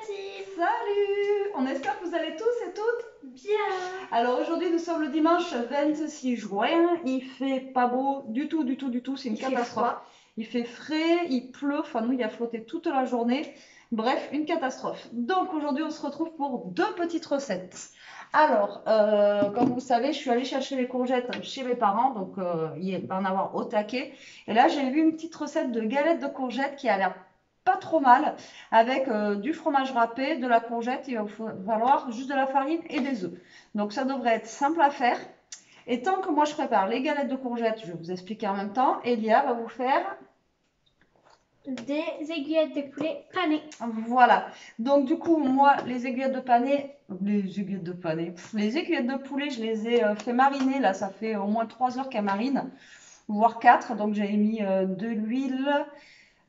Salut On espère que vous allez tous et toutes Bien Alors aujourd'hui nous sommes le dimanche 26 juin, il fait pas beau du tout, du tout, du tout, c'est une Il catastrophe. il fait frais, il pleut, enfin nous il a flotté toute la journée. Bref, une catastrophe. Donc aujourd'hui on se retrouve pour deux petites recettes. Alors, euh, comme vous savez, je suis allée chercher les courgettes chez mes parents, donc euh, il va en avoir au taquet. Et là j'ai vu une petite recette de galettes de courgettes qui a l'air pas trop mal, avec euh, du fromage râpé, de la courgette, il va vous falloir juste de la farine et des œufs. Donc ça devrait être simple à faire. Et tant que moi je prépare les galettes de courgettes, je vais vous expliquer en même temps, Elia va vous faire Des aiguillettes de poulet panées. Voilà. Donc du coup, moi, les aiguillettes de pané, les aiguillettes de pané, les aiguillettes de poulet, je les ai euh, fait mariner. Là, ça fait au moins 3 heures qu'elles marinent, voire 4. Donc j'ai mis euh, de l'huile,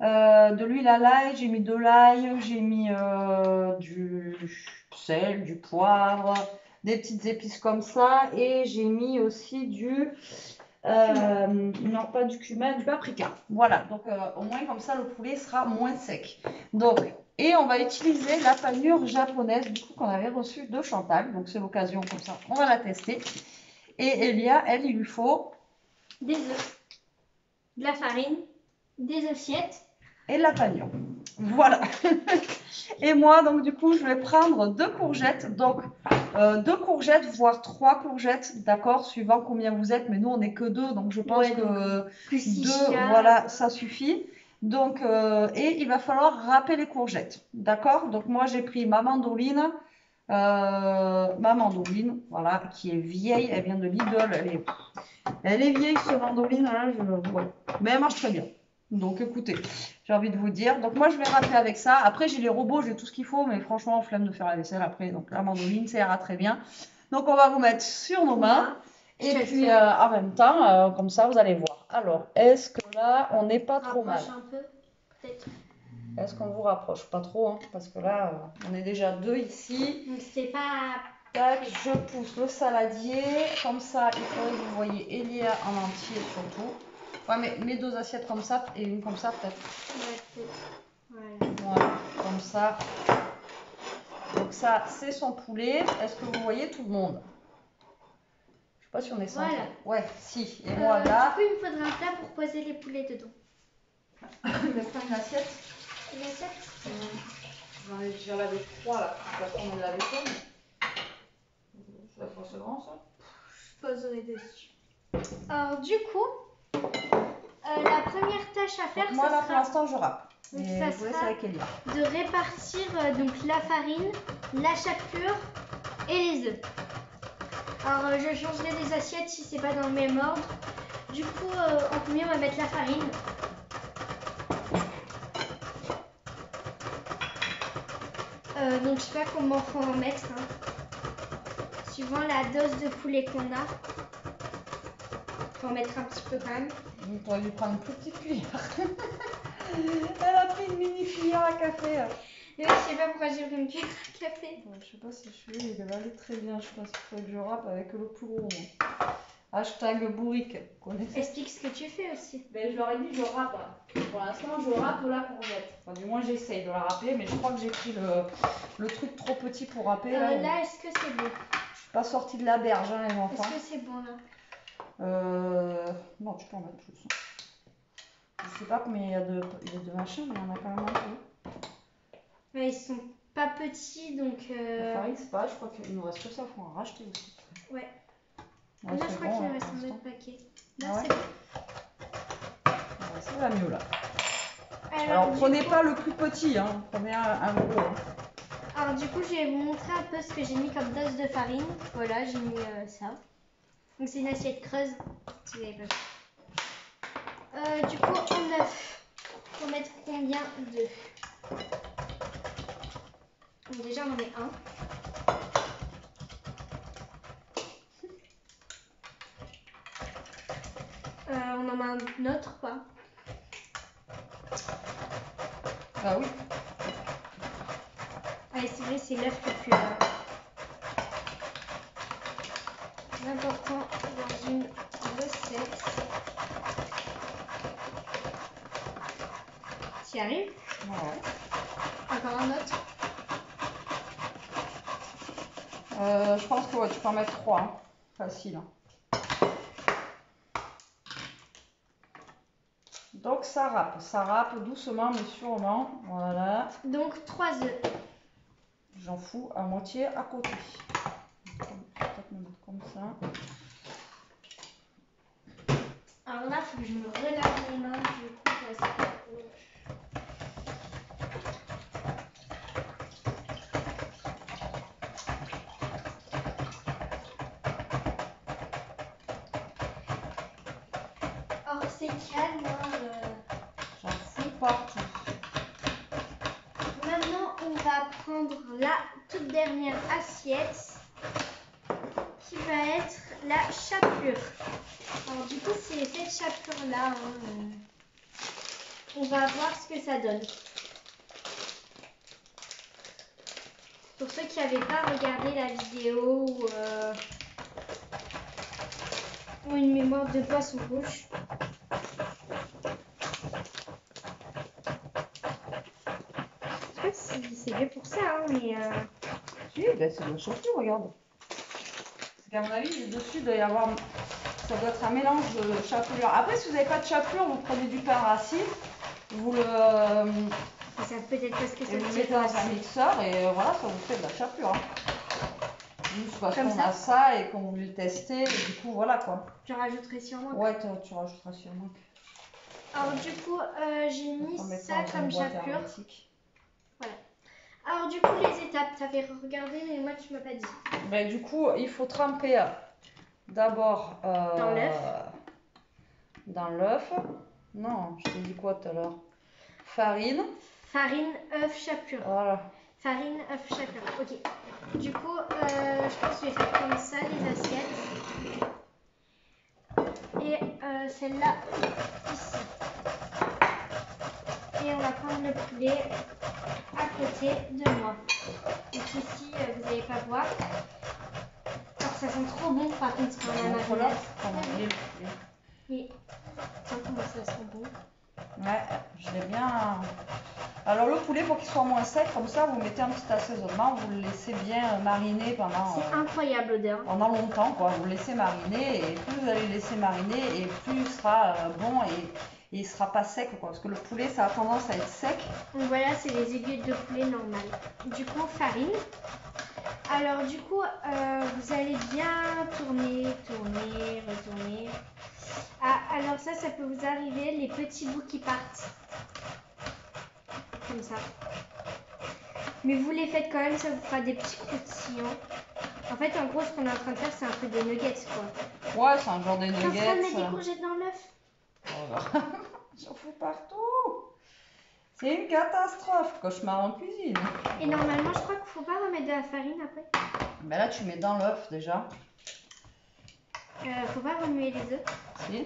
euh, de l'huile à l'ail, j'ai mis de l'ail, j'ai mis euh, du sel, du poivre, des petites épices comme ça. Et j'ai mis aussi du... euh, non, pas du cumin, du paprika. Voilà, donc au moins comme ça le poulet sera moins sec. Donc, et on va utiliser la panure japonaise du coup qu'on avait reçue de Chantal. Donc c'est l'occasion comme ça, on va la tester. Et Elia, elle, il lui faut Des œufs. De la farine. Des assiettes. Et la panure. Voilà. et moi, donc du coup, je vais prendre deux courgettes. Donc euh, deux courgettes, voire trois courgettes, d'accord, suivant combien vous êtes. Mais nous, on n'est que deux, donc je pense Ouais, donc, que deux, voilà, ça suffit. Donc, euh, et il va falloir râper les courgettes, d'accord? Donc moi, j'ai pris ma mandoline, euh, ma mandoline, voilà, qui est vieille, elle vient de Lidl, elle est, elle est vieille ce mandoline, là, je, ouais. mais elle marche très bien. Donc écoutez, j'ai envie de vous dire. Donc moi, je vais râper avec ça. Après, j'ai les robots, j'ai tout ce qu'il faut, mais franchement, flemme de faire la vaisselle après. Donc la mandoline, ça ira très bien. Donc on va vous mettre sur nos mains. Et puis euh, en même temps, euh, comme ça, vous allez voir. Alors, est-ce que là, on n'est pas trop mal? Est-ce qu'on vous rapproche? Pas trop, hein, parce que là, euh, on est déjà deux ici. C'est pas. Tac, je pousse le saladier. Comme ça, il faudrait que vous voyez Elia en entier surtout. Ouais, mais mes deux assiettes comme ça et une comme ça peut-être. Ouais. Voilà. Voilà, comme ça. Donc ça, c'est son poulet. Est-ce que vous voyez tout le monde? Je sais pas si on est centré. Voilà. Ouais, si. Et Euh, voilà. Du coup, il me faudra un plat pour poser les poulets dedans. Il me faut une assiette. Une assiette J'en ai déjà lavé trois là. De toute façon, on est lavé ça. mais- Ça va c'est grand ça? Je poserai dessus. Alors, du coup, euh, la première tâche à faire, Donc, Moi ça là pour sera l'instant, je râpe. Donc, Et ça je vous laisse sera- avec Elia. de répartir euh, donc la farine, la chapelure et les œufs. Alors euh, je changerai les assiettes si c'est pas dans le même ordre. Du coup en premier on va mettre la farine. Donc je sais pas comment faut en mettre. hein. Suivant la dose de poulet qu'on a. Faut en mettre un petit peu quand même. Vous pourriez lui prendre une plus petite cuillère. Elle a pris une mini cuillère à café. Mais je sais pas pourquoi j'ai pris une cuillère à café. Bon, je sais pas si je suis, il va aller très bien. Je pense qu'il faut que je rappe avec le plus gros. Hashtag bourrique. Explique ce que tu fais aussi. Ben, je leur ai dit je rappe. Pour l'instant, je rappe la courgette. Enfin, du moins, j'essaye de la rappeler, mais je crois que j'ai pris le, le truc trop petit pour rapper. Euh, là. là est-ce que c'est bon? Je suis pas sortie de la berge, hein, les Est-ce enfants. que c'est bon là? Non, tu peux en mettre plus. Je sais pas combien il y a de, il y a de machins, mais il y en a quand même un peu. Ouais, Ils sont pas petits donc. euh, La farine, c'est pas, je crois qu'il nous reste que ça, faut en racheter aussi. Ouais. Ouais, là je crois bon, qu'il hein, reste un autre paquet. Là Ah ouais c'est bon. Ouais, ça va mieux là. Alors, Alors, prenez coup- pas le plus petit, hein. prenez un, un gros. hein. Alors du coup je vais vous montrer un peu ce que j'ai mis comme dose de farine. Voilà j'ai mis euh, ça. Donc c'est une assiette creuse. si vous avez pas vu. Euh, du coup en œuf. Faut mettre combien Donc déjà on en met un. Euh, on en met un autre quoi. Ah oui. Ouais, c'est vrai, c'est l'œuf le plus euh, important dans une recette. Tu y arrives? Ouais. Encore un autre? Euh, je pense que ouais, tu peux en mettre 3. hein. Facile. hein. Donc ça râpe, ça râpe doucement mais sûrement. Voilà. Donc 3 œufs. J'en fous à moitié à côté. Comme ça. Alors là, il faut que je me relave les mains, du coup, parce que... Or, c'est calme, hein, euh. J'en fous partout. Maintenant, on va prendre la toute dernière assiette qui va être la chapelure. Alors du coup, c'est cette chapelure-là. hein, euh, On va voir ce que ça donne. Pour ceux qui n'avaient pas regardé la vidéo ou, euh, ont une mémoire de poisson rouge. Je sais pas si c'est bien pour ça, hein, mais... euh, Si, ben c'est chapelure, regarde. C'est qu'à mon avis, dessus, il doit y avoir. Ça doit être un mélange de chapelure. Après, si vous n'avez pas de chapelure, vous prenez du pain racine, vous le. Ça peut-être parce que ça et vous le mettez dans un mixeur et euh, voilà, ça vous fait de la chapelure. hein. Juste parce Comme qu'on ça a ça et qu'on voulait le tester, et du coup, voilà quoi. Je rajouterai sûrement. Ouais, tu, tu rajouteras sûrement. Alors du coup, euh, j'ai mis ça comme chapelure. hermétique. Alors du coup, les étapes, t'avais regardé, mais moi tu m'as pas dit. Ben, du coup, il faut tremper euh, d'abord euh, Dans l'œuf. Dans l'œuf. Non, je t'ai dit quoi tout à l'heure? Farine. Farine, œuf, chapelure. Voilà. Farine, œuf, chapelure. Ok. Du coup, euh, je pense que je vais faire comme ça les assiettes. Et euh, celle-là ici. Et on va prendre le poulet à côté de moi. Donc ici, euh, vous n'allez pas voir. Alors ça sent trop bon par contre quand on a marinade. Et tiens comment ça sent bon. Ouais, je l'ai bien. Alors le poulet, pour qu'il soit moins sec, comme ça, vous mettez un petit assaisonnement, vous le laissez bien euh, mariner pendant, C'est euh, incroyable l'odeur. pendant longtemps, quoi. Vous le laissez mariner et plus vous allez le laisser mariner et plus il sera bon et, et il sera pas sec, quoi. Parce que le poulet, ça a tendance à être sec. Donc voilà, c'est les aiguilles de poulet normales. Du coup, farine. Alors du coup, euh, vous allez bien tourner, tourner, retourner. Ah, alors ça, ça peut vous arriver, les petits bouts qui partent. Comme ça. Mais vous les faites quand même, ça vous fera des petits croustillants. En fait, en gros, ce qu'on est en train de faire, c'est un peu des nuggets, quoi. Ouais, c'est un genre de nuggets. mettre des euh, courgettes dans l'œuf? Voilà. J'en fous partout. C'est une catastrophe, cauchemar en cuisine. Et normalement, je crois qu'il faut pas remettre de la farine après. Ben là, tu mets dans l'œuf déjà. Euh, faut pas remuer les œufs. Si.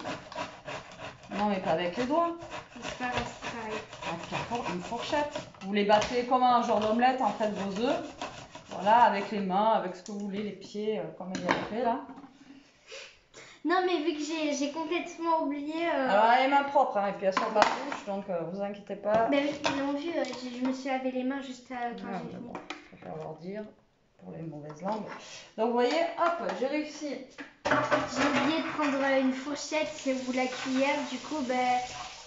Non, mais pas avec les doigts. C'est pas c'est pareil. Avec la four- une fourchette. Vous les battez comme un genre d'omelette en fait vos œufs. Voilà, avec les mains, avec ce que vous voulez, les pieds, euh, comme il a fait là. Non, mais vu que j'ai j'ai complètement oublié. Euh... Alors, elle est main propre, hein, et puis elle sort de la donc euh, vous inquiétez pas. bah oui, ils l'ont vu, euh, j'ai- je me suis lavé les mains juste à- quand Ouais, j'ai mais fini. bon, je préfère leur dire pour les mauvaises langues. Donc, vous voyez, hop, j'ai réussi. J'ai oublié de prendre euh, une fourchette ou la cuillère, du coup, bah.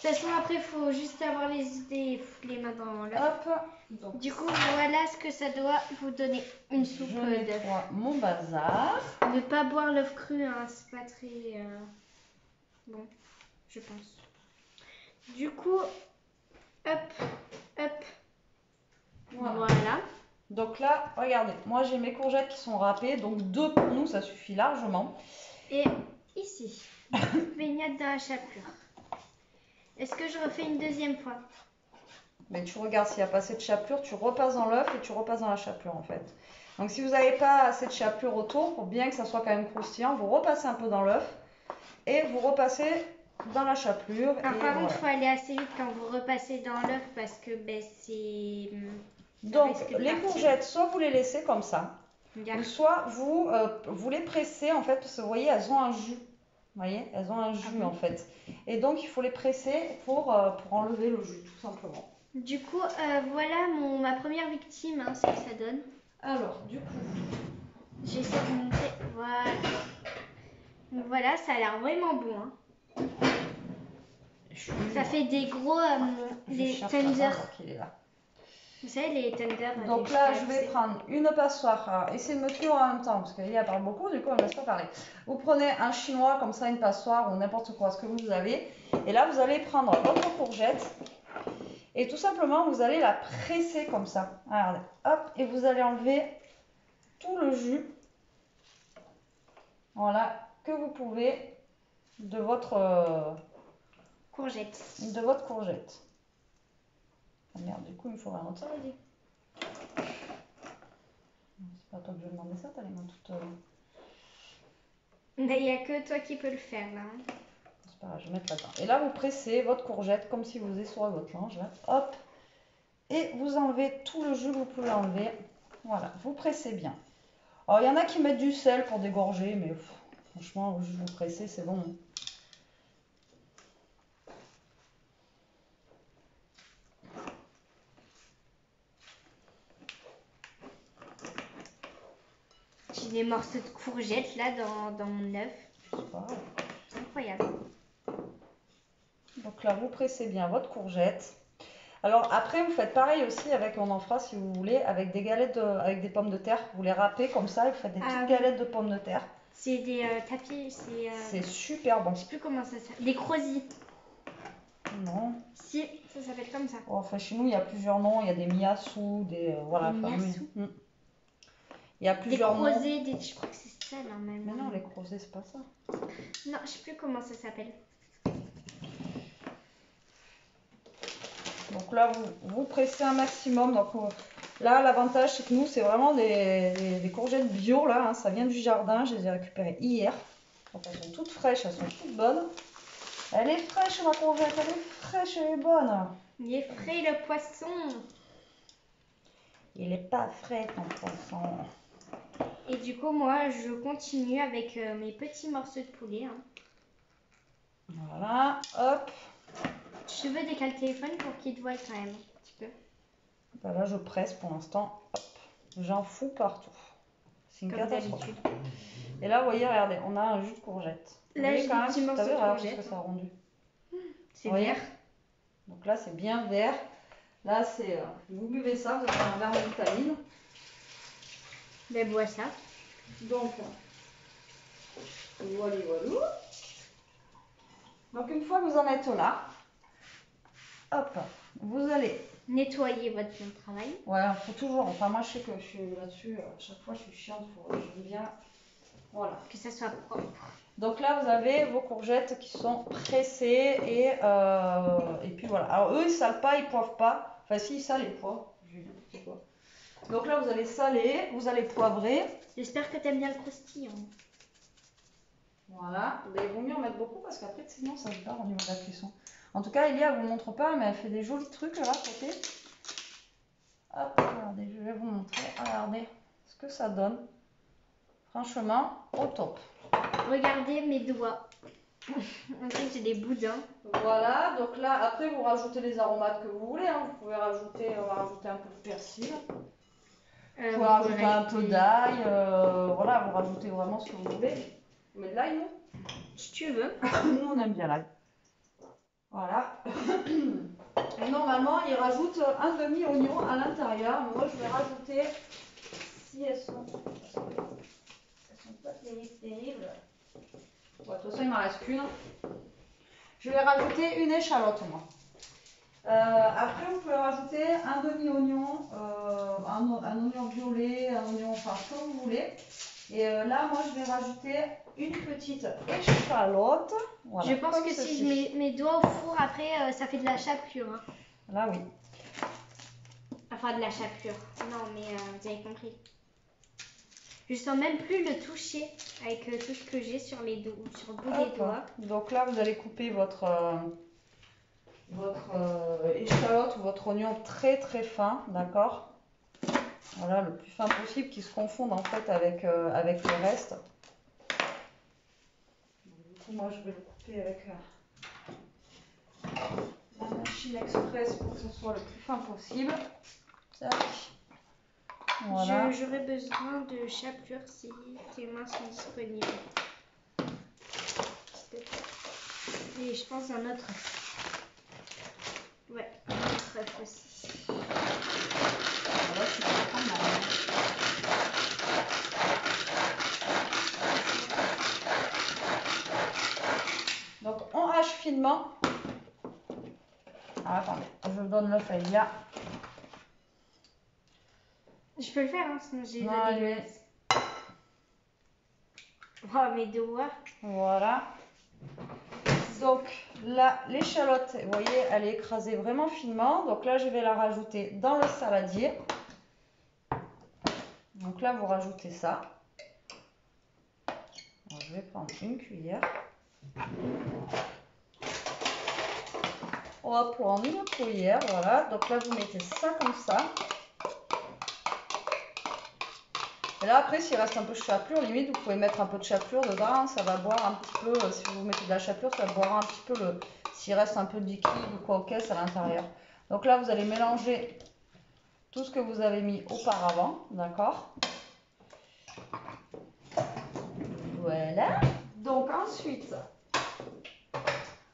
De toute façon, après, il faut juste avoir les idées les mains dans l'œuf. Hop. Du coup, voilà ce que ça doit vous donner. Une soupe je d'œuf. mon bazar. Ne pas boire l'œuf cru, hein, c'est pas très euh, bon, je pense. Du coup, hop, hop, Voilà. voilà. Donc là, regardez, moi j'ai mes courgettes qui sont râpées, donc deux pour nous, ça suffit largement. Et ici, baignade dans la chapelure. Est-ce que je refais une deuxième fois? Mais tu regardes s'il n'y a pas assez de chapelure, tu repasses dans l'œuf et tu repasses dans la chapelure en fait. Donc si vous n'avez pas assez de chapelure autour, pour bien que ça soit quand même croustillant, vous repassez un peu dans l'œuf et vous repassez dans la chapelure. Et Par contre, voilà. il faut aller assez vite quand vous repassez dans l'œuf parce que ben, c'est. hum, Donc les courgettes, soit vous les laissez comme ça, ou soit vous, euh, vous les pressez en fait, parce que vous voyez, elles ont un jus. Vous voyez, elles ont un jus Ah en fait. Et donc il faut les presser pour, euh, pour enlever le jus, tout simplement. Du coup, euh, voilà mon, ma première victime, hein, ce que ça donne. Alors, du coup, J'essaie de montrer. Voilà. Donc voilà, ça a l'air vraiment bon. hein. Ça fait des gros. euh, des tenders. barre qu'il est là. Vous savez, les tenders. Donc là, je vais prendre une passoire. Alors, essayez de me suivre en même temps, parce qu'Elia parle beaucoup, du coup, elle ne laisse pas parler. Vous prenez un chinois, comme ça, une passoire, ou n'importe quoi, ce que vous avez. Et là, vous allez prendre votre courgette. Et tout simplement, vous allez la presser comme ça. Regardez. Hop, et vous allez enlever tout le jus. Voilà, que vous pouvez de votre, euh, Courgettes. de votre courgette. Ah merde, du coup, il me faut un autre ça, vas-y. C'est pas toi que je vais demander ça, t'as les mains toutes. euh, Mais il n'y a que toi qui peux le faire là. C'est pas grave, je vais mettre là-dedans. Et là, vous pressez votre courgette comme si vous essorez votre linge, là. Hop. Et vous enlevez tout le jus que vous pouvez enlever. Voilà, vous pressez bien. Alors, il y en a qui mettent du sel pour dégorger, mais pff, franchement, vous pressez, c'est bon. J'ai des morceaux de courgettes là dans, dans mon œuf. C'est incroyable. Donc là, vous pressez bien votre courgette. Alors après, vous faites pareil aussi avec, on en fera si vous voulez, avec des galettes, de- avec des pommes de terre. Vous les râpez comme ça, et vous faites des Ah petites oui. galettes de pommes de terre. C'est des euh, tapis, c'est. euh, C'est super bon. Je sais plus comment ça s'appelle. Des. Non. Si, ça s'appelle comme ça. Bon, enfin, chez nous, il y a plusieurs noms. Il y a des miyasu, des... euh, voilà. Enfin. Il y a Des plusieurs noms. crozets, des... je crois que c'est ça là même. Mais non, les crozets, c'est pas ça. Non, je sais plus comment ça s'appelle. Donc là, vous, vous pressez un maximum. Donc euh, là, l'avantage, c'est que nous, c'est vraiment des, des- des courgettes bio. Là, hein. ça vient du jardin. Je les ai récupérées hier. Donc elles sont toutes fraîches, elles sont toutes bonnes. Elle est fraîche, ma courgette. Elle est fraîche, elle est bonne. Il est frais le poisson. Il est pas frais, ton poisson. Et du coup, moi, je continue avec euh, mes petits morceaux de poulet. hein. Voilà, hop. Je veux décaler le téléphone pour qu'il te voie quand même. un petit peu. Ben là, je presse pour l'instant. Hop. J'en fous partout. C'est une Comme catastrophe. d'habitude. Et là, vous voyez, regardez, on a un jus de courgette. Vous Là, voyez j'ai des petits morceaux de regarde, courgette. parce que ça a rendu. C'est Voyez vert. Donc là, c'est bien vert. Là, c'est. euh, vous buvez ça, vous avez un verre de vitamine. Ben, bois ça. Donc, voilà, voilà. Donc, une fois que vous en êtes là, hop, vous allez. Nettoyer votre plan de travail. Il faut toujours. Enfin, moi, je sais que je suis là-dessus. euh, À chaque fois, je suis chiante. Faut, j'aime bien. Voilà. Que ça soit propre. Donc là, vous avez vos courgettes qui sont pressées et, euh, et puis voilà. Alors eux, ils salent pas, ils poivrent pas. Enfin, si, ils salent. J'ai dit n'importe quoi. Donc là, vous allez saler, vous allez poivrer. J'espère que t'aimes bien le croustillant. Voilà. Mais il vaut mieux en mettre beaucoup parce qu'après, sinon, ça se barre au niveau de la cuisson. En tout cas, Elia, elle vous montre pas, mais elle fait des jolis trucs là, à côté. Hop, regardez, je vais vous montrer. Regardez ce que ça donne. Franchement, au top. Regardez mes doigts. On dirait que j'ai des boudins. Voilà, donc là, après, vous rajoutez les aromates que vous voulez. hein. Vous pouvez rajouter, on va rajouter un peu de persil. Euh, Vous vous pouvez rajouter un peu d'ail. euh, voilà, vous rajoutez vraiment ce que vous voulez. Vous mettez de l'ail, nous Si tu veux. Nous, on aime bien l'ail. Voilà. Et normalement, ils rajoutent un demi-oignon à l'intérieur. Moi, je vais rajouter, si elles sont, elles sont pas terribles, terribles. Bon, de toute façon, il m'en reste qu'une. Je vais rajouter une échalote, moi. Euh, après, vous pouvez rajouter un demi-oignon, euh, un, oignon violet, un oignon, enfin, ce que vous voulez. Et euh, là, moi, je vais rajouter une petite échalote. Voilà, je pense comme que si je mets mes doigts au four, après, ça fait de la chapelure. hein. Là, oui. Enfin, de la chapelure. Non, mais euh, vous avez compris. Je sens même plus le toucher avec euh, tout ce que j'ai sur, les do- sur le bout des doigts. Donc là, vous allez couper votre, euh, votre euh, échalote ou votre oignon très très fin, d'accord Voilà, le plus fin possible, qui se confonde en fait avec, euh, avec le reste. Du coup, moi, je vais le couper avec euh, la machine express pour que ce soit le plus fin possible. Tac. Voilà. J'aurais besoin de chapelure si tes mains sont disponibles. Et je pense un autre. Ouais, autre œuf aussi. Voilà, tu peux prendre la- Donc on hache finement. Ah, attendez, je donne le feuille là. Je peux le faire, hein, sinon j'ai allez. dégueulasses. Oh, mes doigts. Voilà. Donc là, l'échalote, vous voyez, elle est écrasée vraiment finement. Donc là, je vais la rajouter dans le saladier. Donc là, vous rajoutez ça. Je vais prendre une cuillère. On va prendre une cuillère, voilà. Donc là, vous mettez ça comme ça. Et là, après, s'il reste un peu de chapelure, limite, vous pouvez mettre un peu de chapelure dedans. Ça va boire un petit peu, euh, si vous mettez de la chapelure, ça va boire un petit peu le, s'il reste un peu de liquide ou quoi au caisse à l'intérieur. Donc là, vous allez mélanger tout ce que vous avez mis auparavant, d'accord? Voilà. Donc ensuite,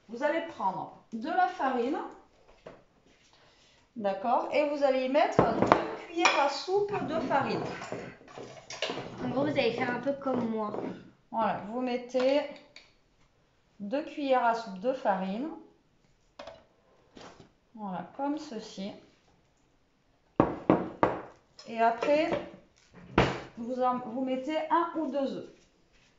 vous allez prendre de la farine, d'accord? Et vous allez y mettre deux cuillères à soupe de farine. Vous allez faire un peu comme moi. Voilà, vous mettez deux cuillères à soupe de farine. Voilà, comme ceci. Et après, vous mettez un ou deux œufs,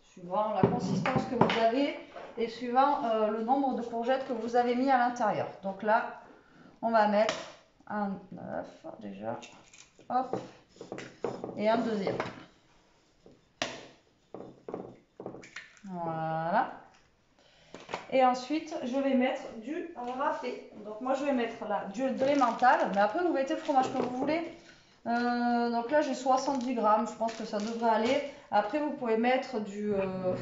suivant la consistance que vous avez et suivant euh, le nombre de courgettes que vous avez mis à l'intérieur. Donc là, on va mettre un œuf déjà, hop, et un deuxième. Voilà. Et ensuite, je vais mettre du râpé. Donc moi, je vais mettre là du. Mais après, vous mettez le fromage que vous voulez. Euh, donc là, j'ai 70 grammes. Je pense que ça devrait aller. Après, vous pouvez mettre du... euh,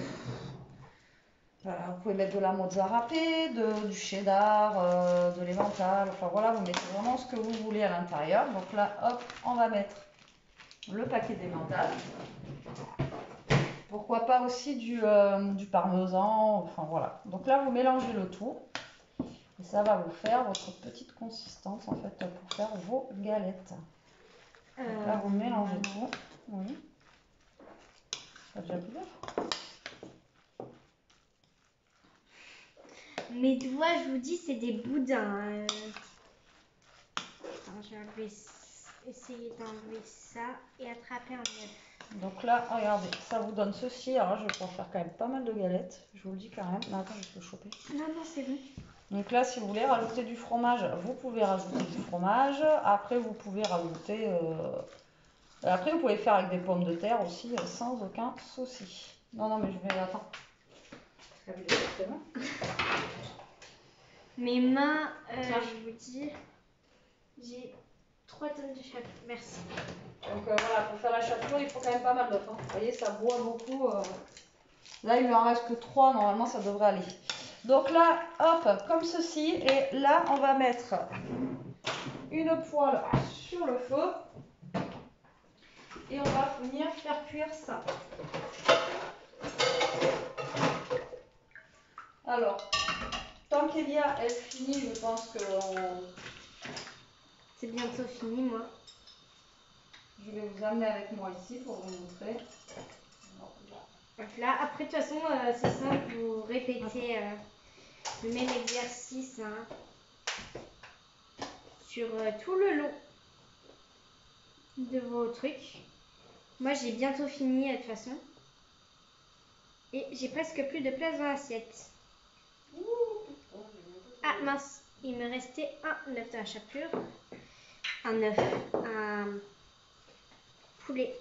vous pouvez mettre de la mozza râpée, de- du cheddar, euh, de l'emmental. Enfin voilà, vous mettez vraiment ce que vous voulez à l'intérieur. Donc là, hop, on va mettre le paquet d'emmental. Pourquoi pas aussi du, euh, du parmesan, enfin voilà. Donc là, vous mélangez le tout. Et ça va vous faire votre petite consistance en fait pour faire vos galettes. Donc là, vous mélangez tout. Oui. Ça a déjà plus Mes doigts, je vous dis, c'est des boudins. euh. Attends, je vais essayer d'enlever ça et attraper un œuf. Donc là, regardez, ça vous donne ceci. Alors là, je vais pouvoir faire quand même pas mal de galettes. Je vous le dis quand même. Mais attends, je peux le choper. Non, non, c'est bon. Donc là, si vous voulez rajouter du fromage, vous pouvez rajouter du fromage. Après, vous pouvez rajouter... euh, Après, vous pouvez faire avec des pommes de terre aussi, euh, sans aucun souci. Non, non, mais je vais... Attends. Mes mains, euh, je vous dis, j'ai 3 tonnes de chapeau. Merci. Donc euh, voilà, pour faire la chapelure, il faut quand même pas mal d'œufs. hein. Vous voyez, ça boit beaucoup. euh. Là, il lui en reste que 3, normalement, ça devrait aller. Donc là, hop, comme ceci. Et là, on va mettre une poêle sur le feu. Et on va venir faire cuire ça. Alors, tant qu'Elia, elle finit, je pense que on- C'est bientôt fini, moi. Je vais vous amener avec moi ici pour vous montrer. Donc là, après, de toute façon, euh, c'est simple, vous répétez euh, le même exercice hein, sur euh, tout le long de vos trucs. Moi, j'ai bientôt fini, de toute façon. Et j'ai presque plus de place dans l'assiette. Ah mince, il me restait un œuf de la chapelure, un œuf, un poulet.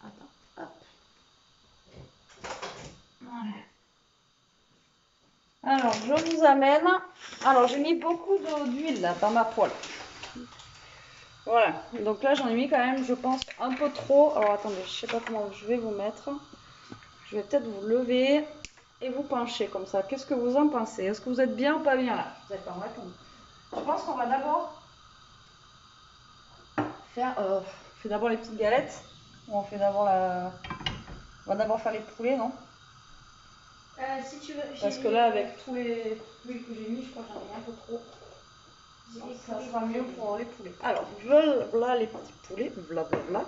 Attends, hop. Voilà. Alors, je vous amène. Alors, j'ai mis beaucoup d'huile dans ma poêle. Voilà. Donc là, j'en ai mis quand même, je pense, un peu trop. Alors, attendez, je sais pas comment je vais vous mettre. Je vais peut-être vous lever et vous pencher comme ça. Qu'est-ce que vous en pensez? Est-ce que vous êtes bien ou pas bien là? Vous êtes en répondre. Je pense qu'on va d'abord faire. euh, On fait d'abord les petites galettes ou on fait d'abord la... On va d'abord faire les poulets, non? Euh, si tu veux. j'ai Parce que là, avec tous les poulets que j'ai mis, je crois que j'en ai un peu trop. Donc, ça sera mieux pour les poulets. Alors, voilà les petits poulets, blablabla.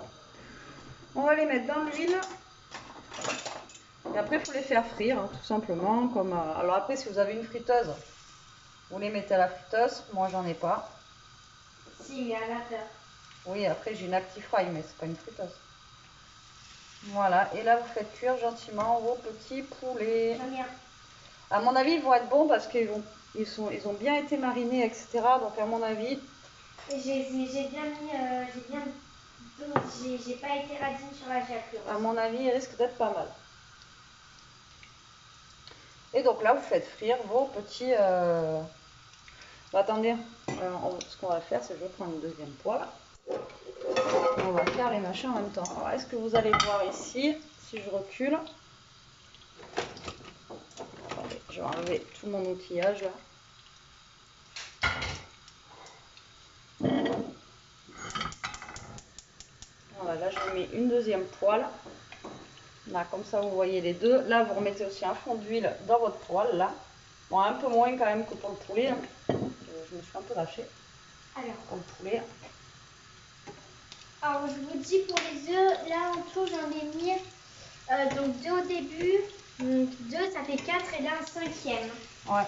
On va les mettre dans l'huile. Et après, il faut les faire frire, hein, tout simplement. Comme, euh, Alors après, si vous avez une friteuse, vous les mettez à la friteuse. Moi, j'en ai pas. Si, mais à la peur. Oui, après, j'ai une Actifry, mais c'est pas une friteuse. Voilà, et là, vous faites cuire gentiment vos petits poulets. À mon avis, ils vont être bons parce qu'ils ont, ils sont, ils ont bien été marinés, etc. Donc, à mon avis, J'ai bien mis. euh, j'ai bien. J'ai pas été radine sur la chapelure. À mon avis, il risque d'être pas mal. Et donc là, vous faites frire vos petits. euh, bah, attendez, euh, on- ce qu'on va faire, c'est que je vais prendre une deuxième poêle. On va faire les machins en même temps. Alors, est-ce que vous allez voir ici, si je recule Attendez, je vais enlever tout mon outillage là. Voilà, là je mets une deuxième poêle. Là, comme ça, vous voyez les deux. Là, vous remettez aussi un fond d'huile dans votre poêle, là. Bon, un peu moins quand même que pour le poulet. hein. Je, je me suis un peu lâchée Alors, pour le poulet. Alors, je vous dis pour les œufs, là en tout, j'en ai mis. euh, donc deux au début. Donc deux, ça fait quatre et là un cinquième. Ouais.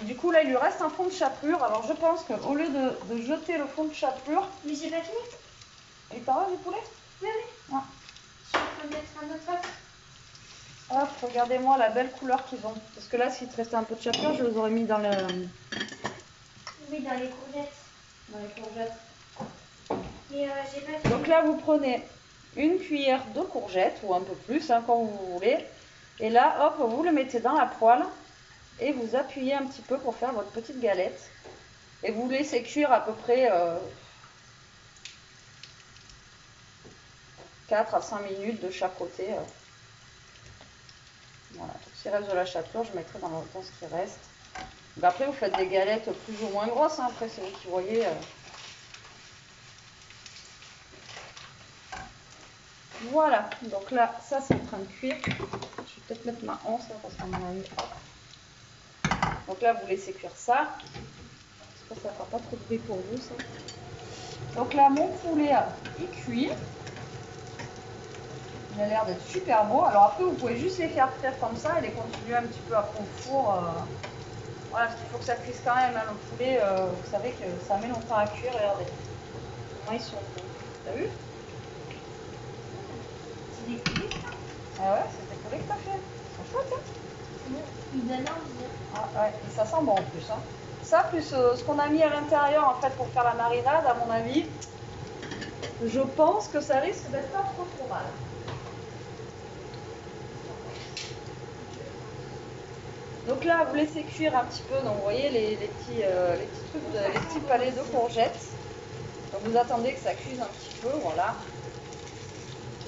Et du coup, là, il lui reste un fond de chapelure. Alors, je pense qu'au lieu de, de jeter le fond de chapelure, Mais j'ai pas fini. t'en reste du poulet? Oui, oui. Ouais. Je suis en train de mettre un autre œuf. Hop, regardez-moi la belle couleur qu'ils ont. Parce que là, s'il te restait un peu de chapelure, je les aurais mis dans, le, Oui, dans les courgettes. dans les courgettes. Mais euh, pas. Donc là, vous prenez une cuillère de courgettes, ou un peu plus, hein, quand vous voulez. Et là, hop, vous le mettez dans la poêle et vous appuyez un petit peu pour faire votre petite galette. Et vous laissez cuire à peu près euh, 4 à 5 minutes de chaque côté. euh. Voilà, donc s'il reste de la chapelure, je mettrai dans, le- dans ce qui reste. Donc après, vous faites des galettes plus ou moins grosses, hein. après c'est vous qui voyez. euh. Voilà, donc là, ça c'est en train de cuire. Je vais peut-être mettre ma hanse là parce qu'à mon avis. hop. Donc là, vous laissez cuire ça. J'espère que ça ne fera pas trop de bruit pour vous ça. Donc là, mon poulet, il cuit. Il a l'air d'être super beau. Alors après, vous pouvez juste les faire frire comme ça et les continuer un petit peu après au four. Voilà, parce qu'il faut que ça cuise quand même. hein, Le poulet, euh, vous savez que ça met longtemps à cuire. Regardez. Comment ils sont beaux. T'as vu C'est des courgettes. Ah ouais, c'est poulets que t'as fait. Ils sont chouettes, hein donnent envie. Ah ouais, et ça sent bon en plus. Hein. Ça, plus euh, ce qu'on a mis à l'intérieur en fait pour faire la marinade, à mon avis, je pense que ça risque d'être pas trop trop mal. Donc là, vous laissez cuire un petit peu, donc vous voyez les, les petits, euh, les petits trucs, de- les petits palets de courgettes. Donc vous attendez que ça cuise un petit peu, voilà.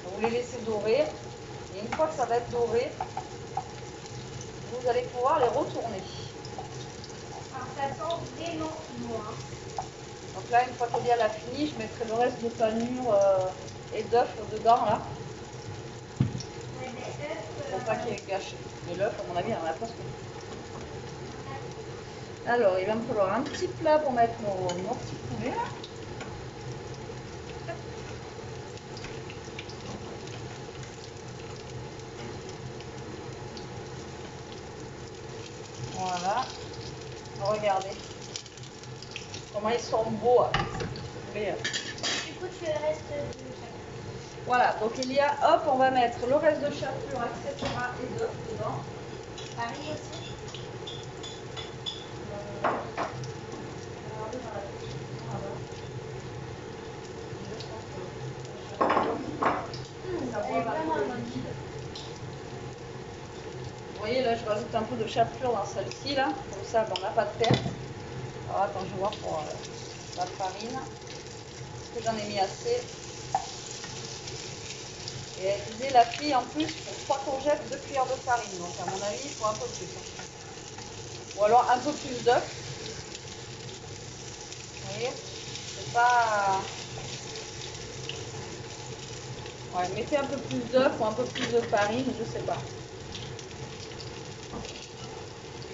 Vous les laissez dorer. Et une fois que ça va être doré, vous allez pouvoir les retourner. Alors ça sent vraiment bon. hein. Donc là, une fois qu'Elia a fini, je mettrai le reste de panure euh, et d'œufs dedans là, Ouais, des œufs, pour euh, pas qu'il y ait gâché. Mais l'œuf, à mon avis, il en a presque. Alors, il va me falloir un petit plat pour mettre mon, mon petit poulet là. Voilà. Regardez comment ils sont beaux. hein, petits poulets, hein. Du coup, tu le restes de Voilà, donc il y a, hop, on va mettre le reste de chapelure, etc. et d'œufs dedans. Aussi. Bonne. Vous voyez, là, je rajoute un peu de chapelure dans celle-ci, là. Comme ça, on n'a pas de perte. Alors, attends, je vais voir pour euh, la farine. Est-ce que j'en ai mis assez Et elle disait, la fille, en plus, pour 3 courgettes, 2 cuillères de farine. Donc, à mon avis, il faut un peu plus. hein. Ou alors, un peu plus d'œufs. Vous voyez C'est pas... Ouais, mettez un peu plus d'œufs ou un peu plus de farine, je sais pas.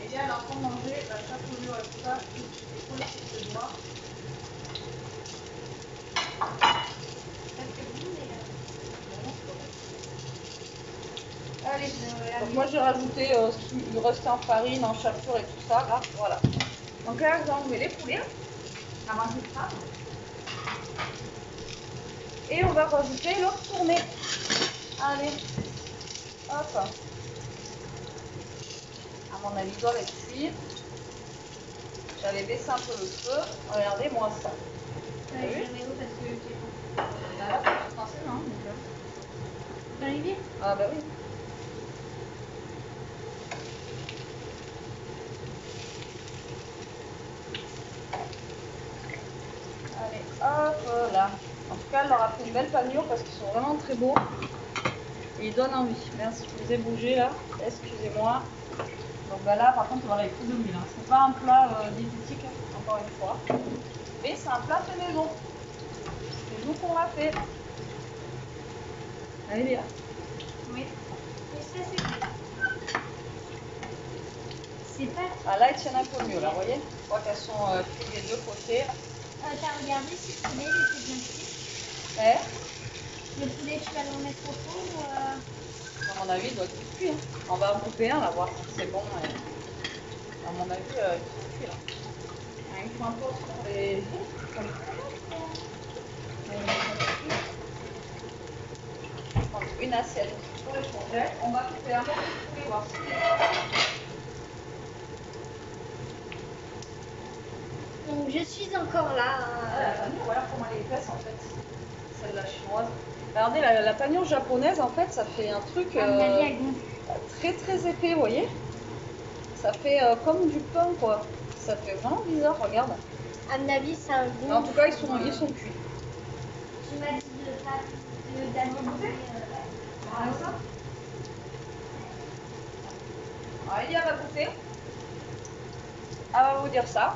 Et bien, alors pour manger, la chapelure et tout ça, il faut les de doigts. Allez, donc moi j'ai rajouté euh, ce qui restait en farine, en chapelure et tout ça, là, voilà. Donc là, on met les poulets à manger ça. Et on va rajouter le tourné. Allez, hop. Mon avis, doit être cuit. J'avais baissé un peu le feu. Regardez-moi ça. Ouais, je le mets où parce que Bah là, c'est français, non. Dans Ah bah oui. Allez, hop là. En tout cas, elle leur a fait une belle panure parce qu'ils sont vraiment très beaux. Et ils donnent envie. Merci, je vous ai bougé là. Excusez-moi. Donc bah là, par contre, voilà, il faut de l'huile. Hein. C'est pas un plat euh, diététique, encore une fois. Mais c'est un plat fait maison. C'est nous qu'on l'a fait. Allez, bien. Oui. Et ça, c'est C'est pas. Ah là, elles tiennent un peu mieux, là, vous voyez Je crois qu'elles sont euh, cuites des deux côtés. Euh, T'as regardé si le poulet il était bien cuit Eh? Le poulet, tu vas le remettre au four ou. Euh... À mon avis, il doit être cuit. Hein. On va en couper un, là, voir si c'est bon. et- À mon avis, euh, il cuit, là. Un point fort sur les les prendre une assiette pour les courgettes. On va couper un peu poulet, voir si Donc, je suis encore là. Euh, voilà comment elle est épaisse en fait. Celle-là chinoise. Regardez, la, la panure japonaise, en fait, ça fait un truc mon euh, très très épais, vous voyez Ça fait euh, comme du pain, quoi. Ça fait vraiment bizarre, regarde. À mon avis, c'est un Mais en goût. tout cas, ils sont, ils sont cuits. Tu m'as dit de pas de d'ajouter. euh, Elia va goûter. Elle va vous dire ça.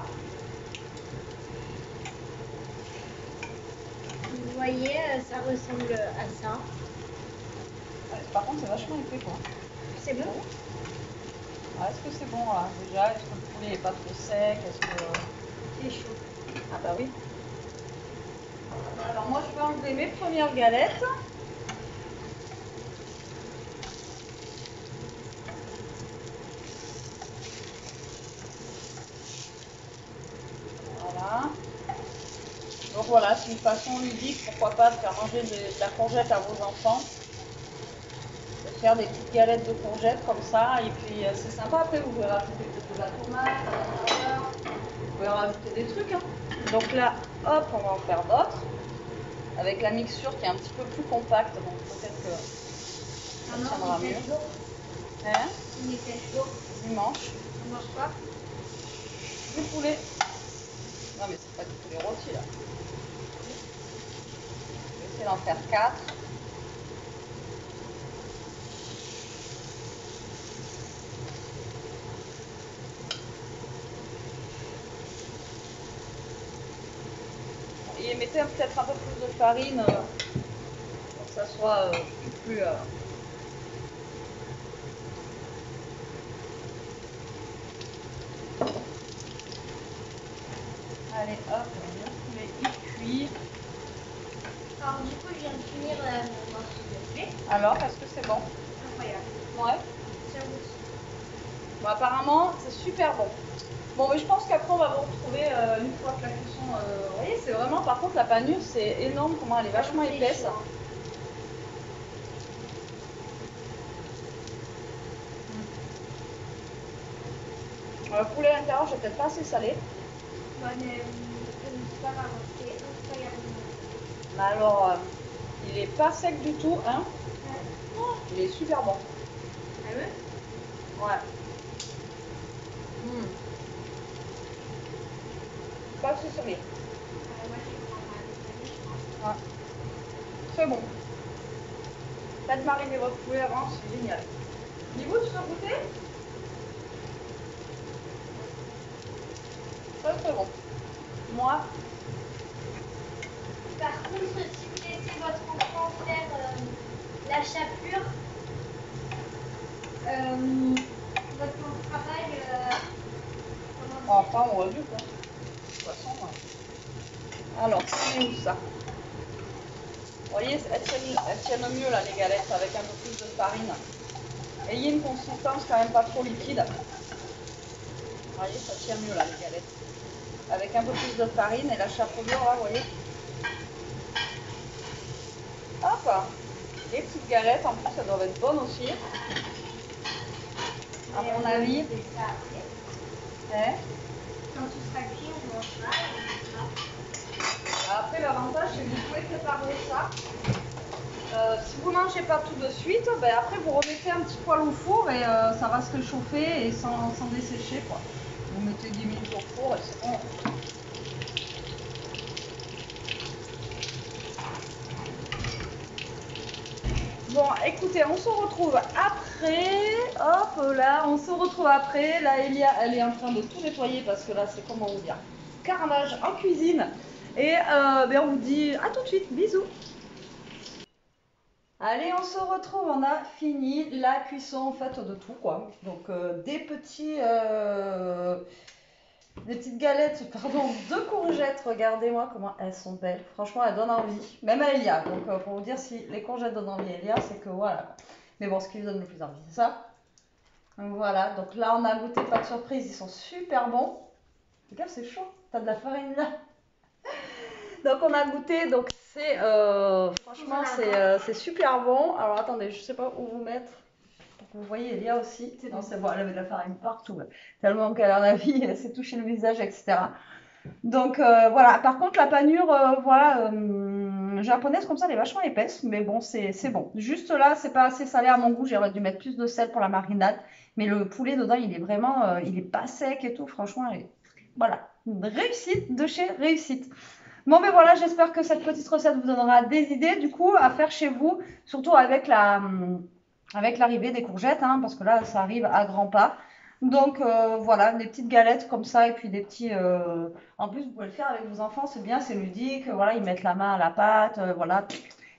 Vous voyez, euh, ça ressemble à ça. Ouais, Par contre, c'est vachement épais, quoi. C'est bon Ah, Est-ce que c'est bon, là Déjà, est-ce que le poulet n'est pas trop sec? Est-ce que... C'est chaud. Ah bah oui. Alors moi je vais enlever mes premières galettes. Voilà. Donc voilà, c'est une façon ludique, pourquoi pas, de faire manger de, de la courgette à vos enfants. De faire des petites galettes de courgettes comme ça, et puis euh, c'est sympa. Après, vous pouvez rajouter peut-être de la tomate, de la. Vous pouvez rajouter des trucs. hein. Donc là, hop, on va en faire d'autres. Avec la mixture qui est un petit peu plus compacte, donc peut-être que ça Non, tiendra mieux. Hein? Dimanche, On mange quoi du poulet. Non mais c'est pas du poulet rôti là. D'en faire 4. Et mettez peut-être un peu plus de farine euh, pour que ça soit euh, plus. euh, Allez hop, le poulet est cuit. Alors, du coup, je viens de finir euh, mon morceau de poulet. Alors, est-ce que c'est bon Incroyable. Ouais. J'avoue. Bon, apparemment, c'est super bon. Bon, mais je pense qu'après, on va vous retrouver euh, une fois que la cuisson. euh, Vous voyez, c'est vraiment, par contre, la panure, c'est énorme, comment elle est vachement épaisse. hein. Euh, Le poulet à l'intérieur, j'ai peut-être pas assez salé. Mais euh, alors, euh, il est pas sec du tout, hein. Ouais. Il est super bon. Ah ouais? Ouais. Hmm. Pas assez salé. Ah, Moi, je prends ma pense. Ouais. Très bon. Faites mariner votre poulet avant, c'est génial. Niveau, tu veux goûter Très très bon. Moi, Par contre, si vous laissez votre enfant faire euh, chapelure, euh, votre travail. Euh, enfin, on va vu quoi. De toute façon, ouais. Alors, c'est où ça? Vous voyez, elles tiennent, elles tiennent mieux là, les galettes, avec un peu plus de farine. Ayez une consistance quand même pas trop liquide. Vous voyez, ça tient mieux là, les galettes. Avec un peu plus de farine et la chapelure là, vous voyez. Hop Les petites galettes, en plus, elles doivent être bonnes aussi. À mon avis. Hein? Quand tu seras cuit, on mangera. Après, l'avantage, c'est que vous pouvez préparer ça. Euh, si vous ne mangez pas tout de suite, ben après vous remettez un petit poêle au four et euh, ça va se réchauffer et sans, dessécher. Quoi. Vous mettez 10 minutes au four et c'est bon. Bon, écoutez, on se retrouve après. Hop là, on se retrouve après. Là, Elia, elle est en train de tout nettoyer parce que là, c'est comment vous dire Carnage en cuisine. Et euh, ben, on vous dit à tout de suite. Bisous. Allez, on se retrouve. On a fini la cuisson en fait de tout quoi. Donc euh. Euh, des petites galettes, pardon, de courgettes. Regardez-moi comment elles sont belles. Franchement, elles donnent envie. Même à Elia. Donc, pour vous dire si les courgettes donnent envie à Elia, c'est que voilà. Mais bon, ce qui lui donne le plus envie, c'est ça. Donc voilà. Donc là, on a goûté, pas de surprise. Ils sont super bons. Regarde, c'est chaud. T'as de la farine là. Donc on a goûté. Donc c'est euh, franchement, euh, c'est super bon. Alors attendez, je sais pas où vous mettre. Vous voyez, Elia aussi. Non, c'est bon, elle avait de la farine partout. Tellement qu'elle en a vie, elle s'est touchée le visage, etc. Donc euh, voilà. Par contre, la panure, voilà, japonaise comme ça, elle est vachement épaisse, mais bon, c'est bon. Juste là, c'est pas assez salé à mon goût. J'aurais dû mettre plus de sel pour la marinade, mais le poulet dedans, il est vraiment, il est pas sec et tout. Franchement, voilà, réussite de chez réussite. Bon, ben voilà, j'espère que cette petite recette vous donnera des idées, du coup, à faire chez vous, surtout avec la avec l'arrivée des courgettes, hein, parce que là, ça arrive à grands pas. Donc euh, voilà, des petites galettes comme ça, et puis des petits... Euh, en plus, vous pouvez le faire avec vos enfants, c'est bien, c'est ludique. Voilà, ils mettent la main à la pâte, euh, voilà,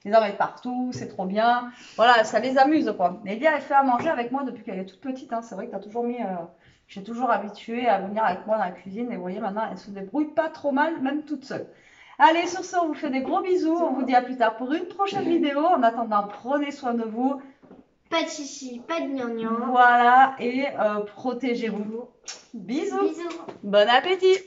ils en mettent partout, c'est trop bien. Voilà, ça les amuse, quoi. Elia, elle fait à manger avec moi depuis qu'elle est toute petite. Hein. C'est vrai que as toujours mis... J'ai toujours habitué à venir avec moi dans la cuisine, et vous voyez, maintenant, elle se débrouille pas trop mal, même toute seule. Allez, sur ce, on vous fait des gros bisous. On vous dit à plus tard pour une prochaine vidéo. En attendant, prenez soin de vous. Pas de chichi, pas de gnangnan. Voilà, et euh, protégez-vous. Bisous. Bisous. Bon appétit